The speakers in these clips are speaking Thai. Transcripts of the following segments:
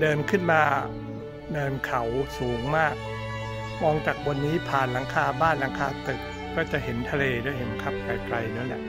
เดินขึ้นมาเนินเขาสูงมาก มองจากบนนี้ผ่านหลังคาบ้านหลังคาตึก ก็จะเห็นทะเลด้วยเห็นครับไกลๆนั่นแหละ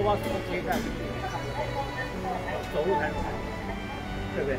坐巴士都可以看，走路才能看，对不对？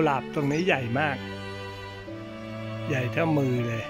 กุหลาบตรงนี้ใหญ่มาก ใหญ่เท่ามือเลย